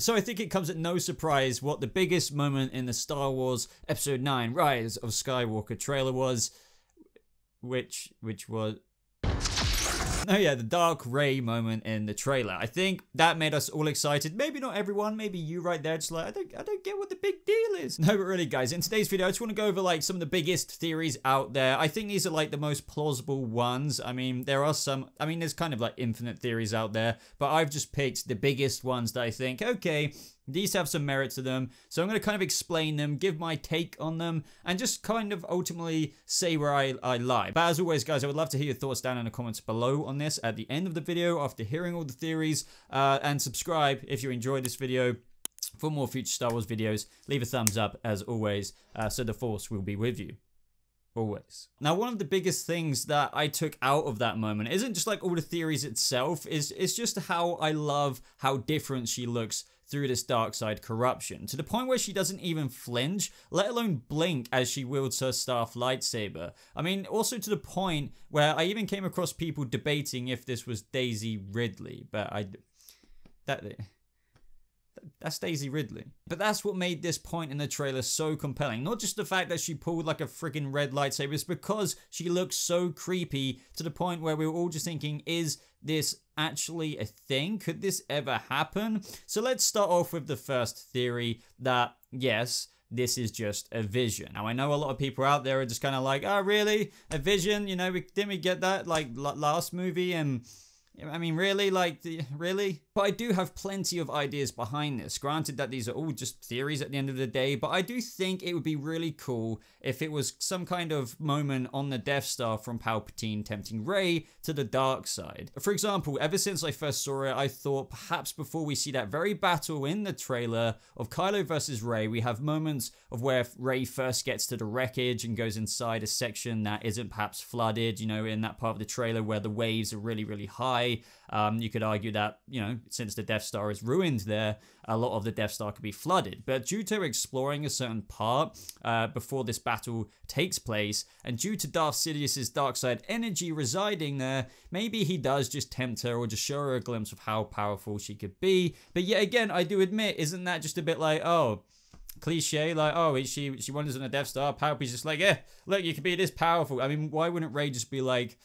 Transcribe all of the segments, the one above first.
So I think it comes at no surprise what the biggest moment in the Star Wars Episode 9 Rise of Skywalker trailer was, which which was Oh yeah, the Dark Rey moment in the trailer. I think that made us all excited. Maybe not everyone, maybe you right there, just like, I don't, I don't get what the big deal is. No, but really guys, in today's video, I just want to go over like some of the biggest theories out there. I think these are like the most plausible ones. I mean, there are some, I mean, there's kind of like infinite theories out there, but I've just picked the biggest ones that I think, okay, these have some merit to them, so I'm going to kind of explain them, give my take on them, and just kind of ultimately say where I, I lie. But as always, guys, I would love to hear your thoughts down in the comments below on this at the end of the video after hearing all the theories, uh, and subscribe if you enjoyed this video for more future Star Wars videos. Leave a thumbs up as always, uh, so the Force will be with you. Always. Now, one of the biggest things that I took out of that moment isn't just like all the theories itself, is it's just how I love how different she looks through this dark side corruption, to the point where she doesn't even flinch, let alone blink as she wields her staff lightsaber. I mean, also to the point where I even came across people debating if this was Daisy Ridley, but I... That... That's Daisy Ridley. But that's what made this point in the trailer so compelling. Not just the fact that she pulled like a freaking red lightsaber, it's because she looks so creepy to the point where we were all just thinking, is this actually a thing? Could this ever happen? So let's start off with the first theory that, yes, this is just a vision. Now I know a lot of people out there are just kind of like, oh really, a vision? You know, we, didn't we get that like last movie and I mean, really? Like, really? But I do have plenty of ideas behind this. Granted that these are all just theories at the end of the day, but I do think it would be really cool if it was some kind of moment on the Death Star from Palpatine tempting Rey to the dark side. For example, ever since I first saw it, I thought perhaps before we see that very battle in the trailer of Kylo versus Rey, we have moments of where Rey first gets to the wreckage and goes inside a section that isn't perhaps flooded, you know, in that part of the trailer where the waves are really, really high um, you could argue that, you know, since the Death Star is ruined there, a lot of the Death Star could be flooded. But due to exploring a certain part uh, before this battle takes place, and due to Darth Sidious's dark side energy residing there, maybe he does just tempt her or just show her a glimpse of how powerful she could be. But yet again, I do admit, isn't that just a bit like, oh, cliche, like, oh, she she wanders on a Death Star. Palpatine's just like, yeah, look, you can be this powerful. I mean, why wouldn't Rey just be like,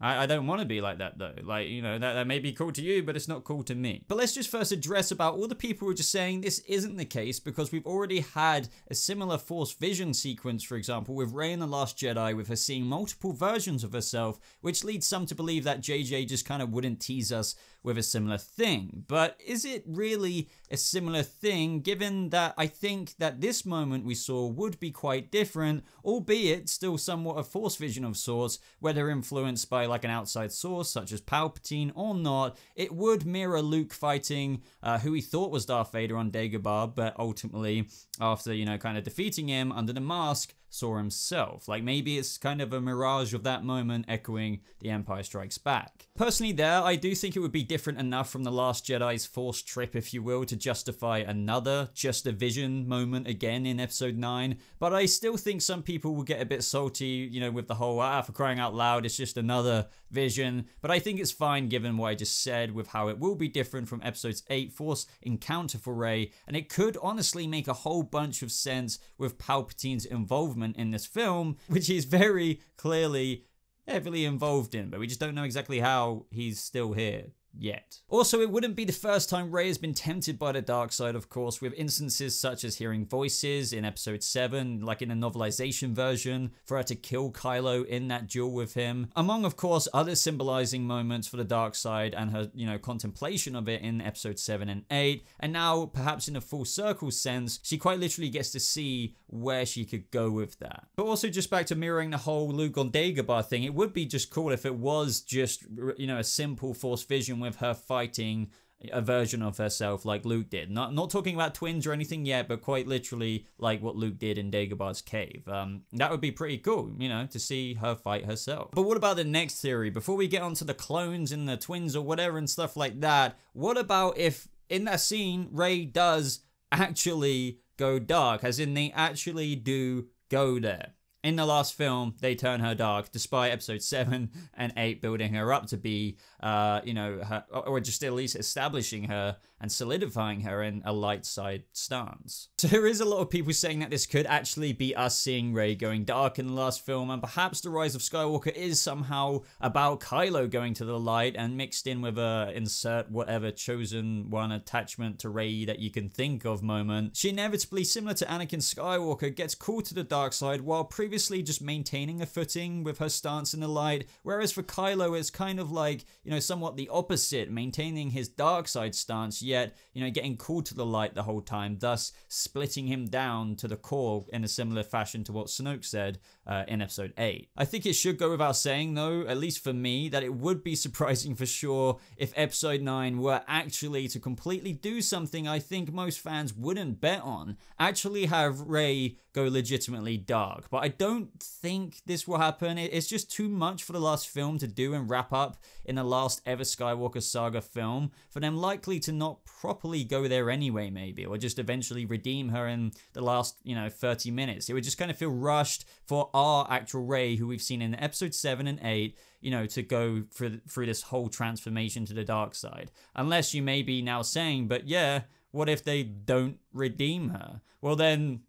I, I don't want to be like that though. Like, you know, that, that may be cool to you, but it's not cool to me. But let's just first address about all the people who are just saying this isn't the case because we've already had a similar Force Vision sequence, for example, with Rey in The Last Jedi, with her seeing multiple versions of herself, which leads some to believe that JJ just kind of wouldn't tease us with a similar thing. But is it really a similar thing given that I think that this moment we saw would be quite different, albeit still somewhat a force vision of sorts, whether influenced by like an outside source such as Palpatine or not, it would mirror Luke fighting uh, who he thought was Darth Vader on Dagobah, but ultimately, after, you know, kind of defeating him under the mask, saw himself. Like maybe it's kind of a mirage of that moment echoing The Empire Strikes Back. Personally there, I do think it would be different enough from The Last Jedi's Force trip, if you will, to justify another just a vision moment again in episode 9, but I still think some people will get a bit salty, you know, with the whole, ah, for crying out loud, it's just another vision, but I think it's fine given what I just said with how it will be different from episode's 8 Force Encounter for Rey, and it could honestly make a whole bunch of sense with Palpatine's involvement in this film, which is very clearly heavily involved in, but we just don't know exactly how he's still here yet. Also, it wouldn't be the first time Rey has been tempted by the dark side, of course, with instances such as hearing voices in episode 7, like in a novelization version, for her to kill Kylo in that duel with him, among, of course, other symbolizing moments for the dark side and her, you know, contemplation of it in episode 7 and 8. And now, perhaps in a full circle sense, she quite literally gets to see where she could go with that. But also, just back to mirroring the whole Luke on Dagobah thing, it would be just cool if it was just, you know, a simple Force vision with her fighting a version of herself like Luke did. Not not talking about twins or anything yet, but quite literally like what Luke did in Dagobah's cave. Um, that would be pretty cool, you know, to see her fight herself. But what about the next theory? Before we get onto the clones and the twins or whatever and stuff like that, what about if in that scene Rey does actually go dark, as in they actually do go there? In the last film, they turn her dark, despite episode 7 and 8 building her up to be, uh, you know, her, or just at least establishing her and solidifying her in a light side stance. So there is a lot of people saying that this could actually be us seeing Rey going dark in the last film, and perhaps the Rise of Skywalker is somehow about Kylo going to the light and mixed in with a insert whatever chosen one attachment to Rey that you can think of moment. She inevitably, similar to Anakin Skywalker, gets called to the dark side while previously just maintaining a footing with her stance in the light, whereas for Kylo it's kind of like, you know, somewhat the opposite, maintaining his dark side stance, yet, you know, getting called to the light the whole time, thus splitting him down to the core in a similar fashion to what Snoke said uh, in episode 8. I think it should go without saying, though, at least for me, that it would be surprising for sure if episode 9 were actually to completely do something I think most fans wouldn't bet on. Actually have Rey go legitimately dark. But I don't think this will happen. It's just too much for the last film to do and wrap up in the last ever Skywalker saga film for them likely to not properly go there anyway, maybe, or just eventually redeem her in the last, you know, 30 minutes. It would just kind of feel rushed for our actual Rey, who we've seen in episode 7 and 8, you know, to go through, through this whole transformation to the dark side. Unless you may be now saying, but yeah, what if they don't redeem her? Well, then,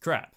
crap.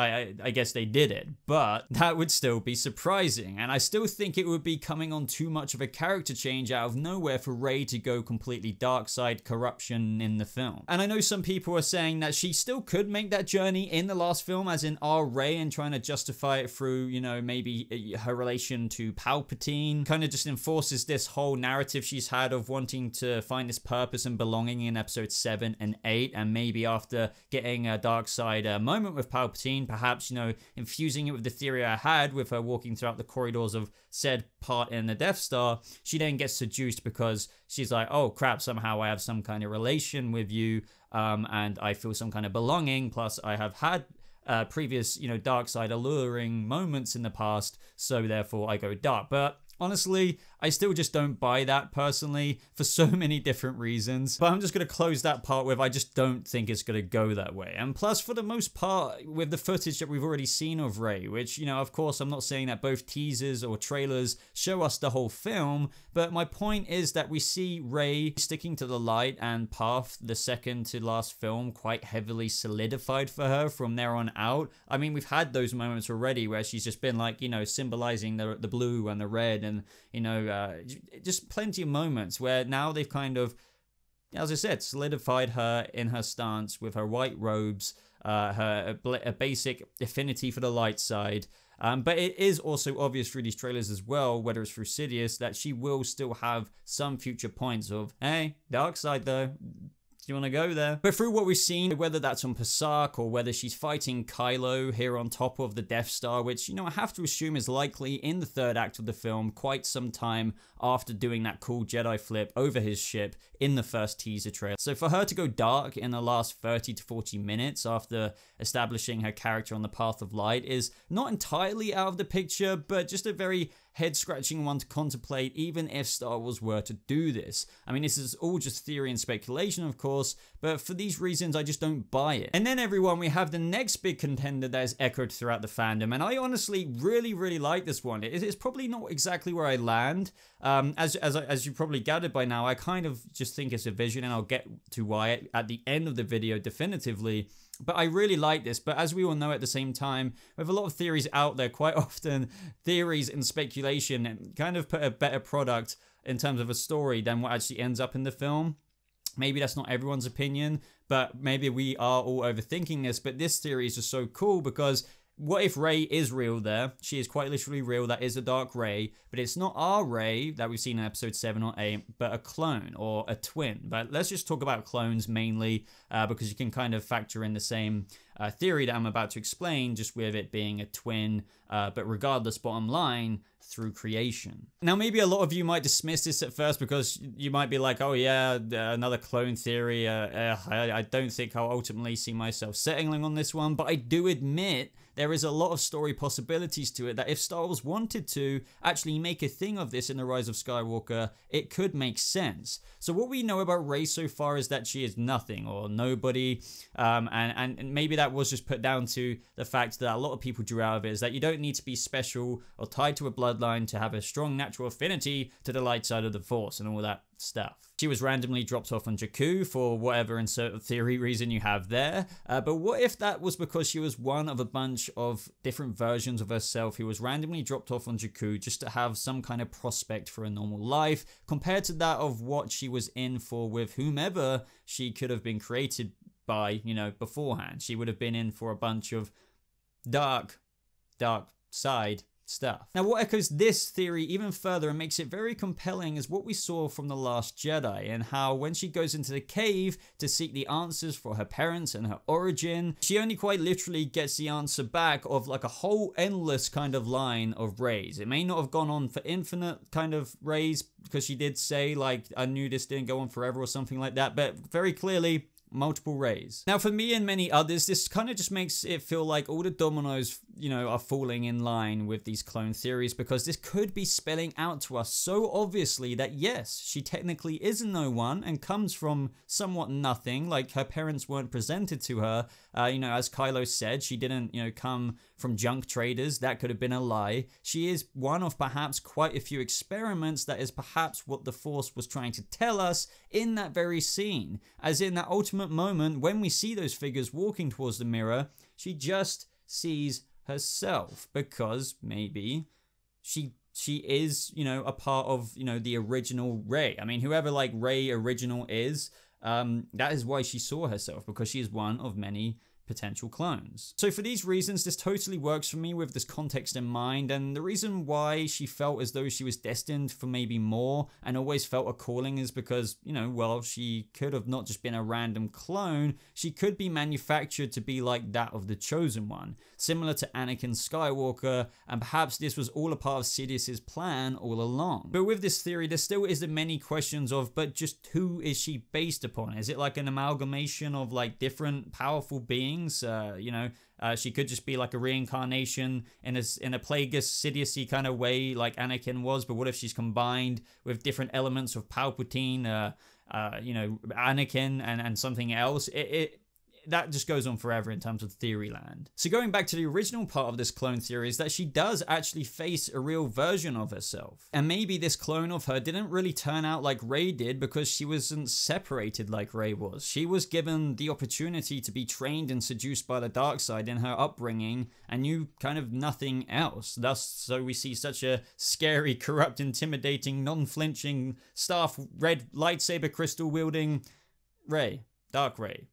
I, I, guess they did it, but that would still be surprising, and I still think it would be coming on too much of a character change out of nowhere for Rey to go completely dark side corruption in the film. And I know some people are saying that she still could make that journey in the last film, as in our Rey, and trying to justify it through, you know, maybe uh, her relation to Palpatine, kind of just enforces this whole narrative she's had of wanting to find this purpose and belonging in episode 7 and 8, and maybe after getting a dark side uh, moment with Palpatine, perhaps, you know, infusing it with the theory I had with her walking throughout the corridors of said part in the Death Star, she then gets seduced because she's like, oh crap, somehow I have some kind of relation with you, um, and I feel some kind of belonging, plus I have had uh, previous, you know, dark side alluring moments in the past, so therefore I go dark. But honestly, I still just don't buy that personally for so many different reasons. But I'm just going to close that part with I just don't think it's going to go that way. And plus, for the most part, with the footage that we've already seen of Rey, which, you know, of course, I'm not saying that both teasers or trailers show us the whole film, but my point is that we see Rey sticking to the light and path the second to last film quite heavily solidified for her from there on out. I mean, we've had those moments already where she's just been like, you know, symbolizing the, the blue and the red and, you know, uh, just plenty of moments where now they've kind of, as I said, solidified her in her stance with her white robes, uh, her a basic affinity for the light side. Um, but it is also obvious through these trailers as well, whether it's through Sidious, that she will still have some future points of, hey, dark side though, you want to go there? But through what we've seen, whether that's on Pasaana or whether she's fighting Kylo here on top of the Death Star, which, you know, I have to assume is likely in the third act of the film, quite some time after doing that cool Jedi flip over his ship in the first teaser trailer. So for her to go dark in the last 30 to 40 minutes after establishing her character on the path of light is not entirely out of the picture, but just a very head scratching one to contemplate, even if Star Wars were to do this. I mean, this is all just theory and speculation, of course, but for these reasons, I just don't buy it. And then, everyone, we have the next big contender that is echoed throughout the fandom, and I honestly really, really like this one. It's probably not exactly where I land. Um, as, as, as you probably gathered by now, I kind of just think it's a vision, and I'll get to why at the end of the video definitively. But I really like this. But as we all know at the same time, with a lot of theories out there, quite often theories and speculation kind of put a better product in terms of a story than what actually ends up in the film. Maybe that's not everyone's opinion, but maybe we are all overthinking this. But this theory is just so cool because what if Rey is real there? She is quite literally real. That is a dark Rey, but it's not our Rey that we've seen in episode 7 or 8, but a clone or a twin. But let's just talk about clones mainly uh, because you can kind of factor in the same uh, theory that I'm about to explain, just with it being a twin, uh, but regardless, bottom line, through creation. Now, maybe a lot of you might dismiss this at first because you might be like, oh yeah, another clone theory. Uh, I, I don't think I'll ultimately see myself settling on this one, but I do admit there is a lot of story possibilities to it that if Star Wars wanted to actually make a thing of this in The Rise of Skywalker, it could make sense. So what we know about Rey so far is that she is nothing or nobody, um, and, and maybe that was just put down to the fact that a lot of people drew out of it is that you don't need to be special or tied to a bloodline to have a strong natural affinity to the light side of the Force and all that stuff. She was randomly dropped off on Jakku for whatever insert theory reason you have there. Uh, but what if that was because she was one of a bunch of different versions of herself who was randomly dropped off on Jakku just to have some kind of prospect for a normal life compared to that of what she was in for with whomever she could have been created by, you know, beforehand. She would have been in for a bunch of dark, dark side stuff. Now, what echoes this theory even further and makes it very compelling is what we saw from The Last Jedi and how when she goes into the cave to seek the answers for her parents and her origin, she only quite literally gets the answer back of like a whole endless kind of line of Reys. It may not have gone on for infinite kind of Reys because she did say like I knew this didn't go on forever or something like that, but very clearly multiple Reys. Now, for me and many others, this kind of just makes it feel like all the dominoes, you know, are falling in line with these clone theories because this could be spelling out to us so obviously that yes, she technically is no one and comes from somewhat nothing, like her parents weren't presented to her. Uh, you know, as Kylo said, she didn't, you know, come from junk traders. That could have been a lie. She is one of perhaps quite a few experiments that is perhaps what the Force was trying to tell us in that very scene. As in that ultimate moment when we see those figures walking towards the mirror, she just sees herself because maybe she she is, you know, a part of, you know, the original Rey. I mean, whoever like Rey original is, um, that is why she saw herself because she is one of many potential clones. So for these reasons, this totally works for me with this context in mind, and the reason why she felt as though she was destined for maybe more and always felt a calling is because, you know, well, she could have not just been a random clone, she could be manufactured to be like that of the Chosen One, similar to Anakin Skywalker, and perhaps this was all a part of Sidious's plan all along. But with this theory, there still is the many questions of, but just who is she based upon? Is it like an amalgamation of like different powerful beings? Uh, you know, uh, she could just be like a reincarnation in a in a Plagueis Sidiousy kind of way, like Anakin was. But what if she's combined with different elements of Palpatine? Uh, uh, you know, Anakin and and something else. It, it that just goes on forever in terms of theory land. So going back to the original part of this clone theory is that she does actually face a real version of herself. And maybe this clone of her didn't really turn out like Rey did because she wasn't separated like Rey was. She was given the opportunity to be trained and seduced by the dark side in her upbringing and knew kind of nothing else. Thus, so we see such a scary, corrupt, intimidating, non-flinching, staff red lightsaber crystal wielding Rey. Dark Rey.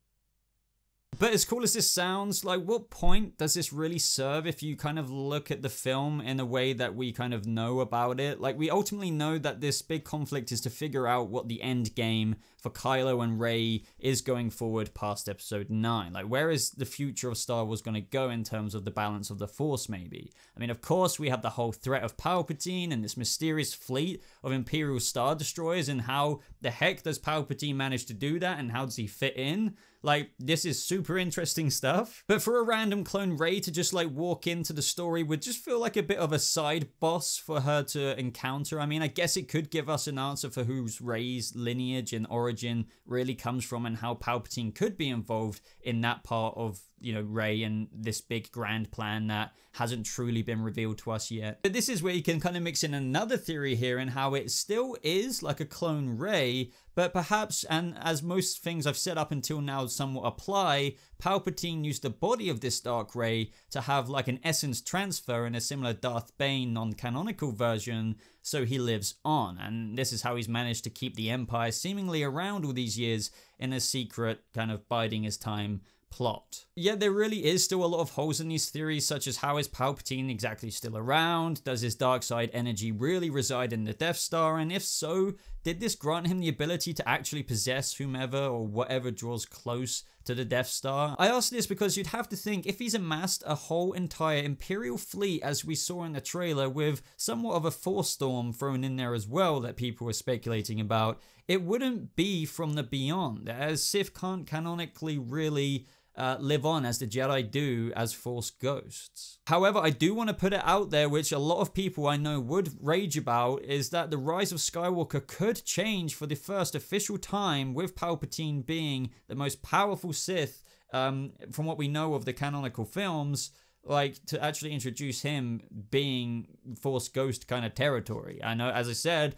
But as cool as this sounds, like what point does this really serve if you kind of look at the film in a way that we kind of know about it? Like we ultimately know that this big conflict is to figure out what the end game for Kylo and Rey is going forward past episode 9. Like where is the future of Star Wars going to go in terms of the balance of the Force maybe? I mean, of course, we have the whole threat of Palpatine and this mysterious fleet of Imperial Star Destroyers and how the heck does Palpatine manage to do that and how does he fit in? Like, this is super interesting stuff. But for a random clone Rey to just like walk into the story would just feel like a bit of a side boss for her to encounter. I mean, I guess it could give us an answer for who's Rey's lineage and origin really comes from and how Palpatine could be involved in that part of you know, Rey and this big grand plan that hasn't truly been revealed to us yet. But this is where you can kind of mix in another theory here and how it still is like a clone Rey, but perhaps, and as most things I've said up until now somewhat apply, Palpatine used the body of this Dark Rey to have like an essence transfer in a similar Darth Bane non-canonical version, so he lives on. And this is how he's managed to keep the Empire seemingly around all these years in a secret, kind of biding his time plot. Yet there really is still a lot of holes in these theories, such as how is Palpatine exactly still around? Does his dark side energy really reside in the Death Star? And if so, did this grant him the ability to actually possess whomever or whatever draws close to the Death Star? I ask this because you'd have to think if he's amassed a whole entire Imperial fleet, as we saw in the trailer, with somewhat of a force storm thrown in there as well that people were speculating about, it wouldn't be from the Beyond, as Sith can't canonically really uh, live on as the Jedi do as Force ghosts. However, I do want to put it out there, which a lot of people I know would rage about, is that the rise of Skywalker could change for the first official time with Palpatine being the most powerful Sith um, from what we know of the canonical films like to actually introduce him being force ghost kind of territory i know as i said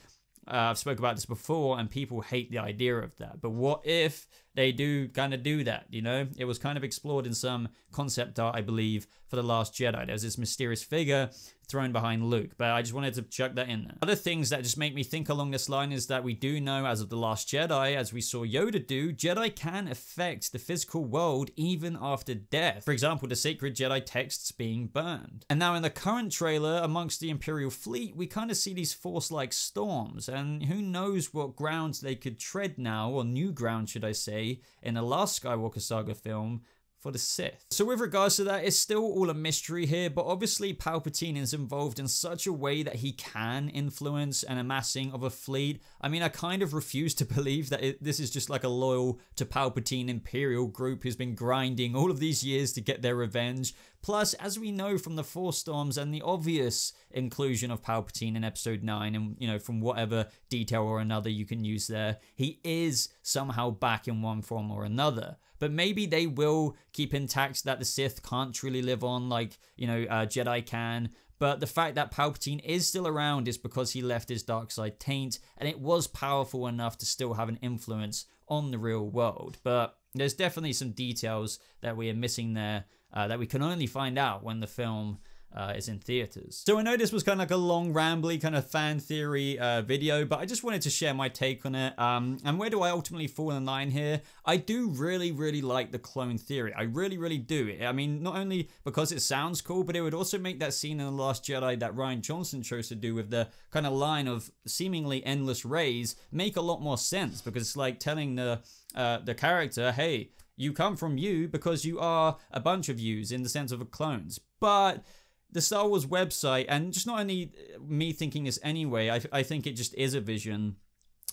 uh, I've spoke about this before, and people hate the idea of that. But what if they do kind of do that? You know, it was kind of explored in some concept art, I believe, for the Last Jedi. There's this mysterious figure thrown behind Luke, but I just wanted to chuck that in there. Other things that just make me think along this line is that we do know, as of the Last Jedi, as we saw Yoda do, Jedi can affect the physical world even after death. For example, the sacred Jedi texts being burned. And now in the current trailer, amongst the Imperial fleet, we kind of see these force-like storms, and who knows what grounds they could tread now, or new ground, should I say, in the last Skywalker Saga film, for the Sith. So with regards to that, it's still all a mystery here, but obviously Palpatine is involved in such a way that he can influence an amassing of a fleet. I mean, I kind of refuse to believe that it, this is just like a loyal to Palpatine Imperial group who's been grinding all of these years to get their revenge. Plus, as we know from the Force Storms and the obvious inclusion of Palpatine in Episode 9, and you know, from whatever detail or another you can use there, he is somehow back in one form or another but maybe they will keep intact that the Sith can't truly live on like, you know, uh, Jedi can. But the fact that Palpatine is still around is because he left his dark side taint, and it was powerful enough to still have an influence on the real world. But there's definitely some details that we are missing there uh, that we can only find out when the film uh, is in theaters. So I know this was kind of like a long, rambly kind of fan theory uh, video, but I just wanted to share my take on it. Um, and where do I ultimately fall in line here? I do really, really like the clone theory. I really, really do. I mean, not only because it sounds cool, but it would also make that scene in The Last Jedi that Rian Johnson chose to do with the kind of line of seemingly endless Reys make a lot more sense because it's like telling the uh, the character, hey, you come from you because you are a bunch of yous in the sense of clones. But the Star Wars website, and just not only me thinking this anyway, I, I think it just is a vision.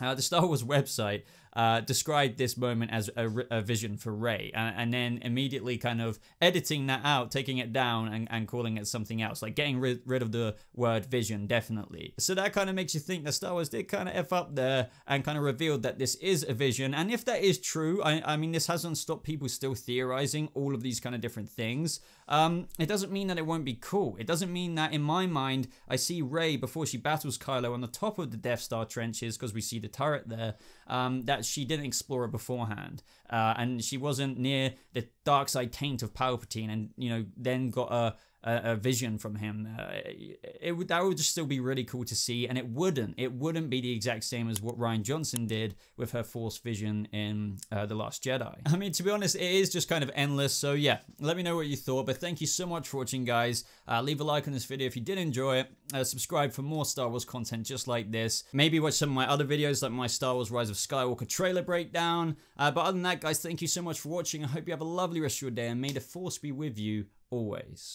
Uh, the Star Wars website uh, described this moment as a, a vision for Rey, and, and, then immediately kind of editing that out, taking it down, and, and calling it something else, like getting rid, rid of the word vision, definitely. So that kind of makes you think that Star Wars did kind of F up there and kind of revealed that this is a vision. And if that is true, I, I mean, this hasn't stopped people still theorizing all of these kind of different things. Um, it doesn't mean that it won't be cool. It doesn't mean that in my mind, I see Rey before she battles Kylo on the top of the Death Star trenches because we see the turret there. Um, that she didn't explore it beforehand, uh, and she wasn't near the dark side taint of Palpatine, and you know then got a a, a vision from him. Uh, it would that would just still be really cool to see, and it wouldn't it wouldn't be the exact same as what Rian Johnson did with her Force vision in uh, the Last Jedi. I mean, to be honest, it is just kind of endless. So yeah, let me know what you thought. But thank you so much for watching, guys. Uh, leave a like on this video if you did enjoy it. Uh, subscribe for more Star Wars content just like this. Maybe watch some of my other videos like my Star Wars Rise of Skywalker trailer breakdown. Uh, but other than that, guys, thank you so much for watching. I hope you have a lovely rest of your day and may the Force be with you always.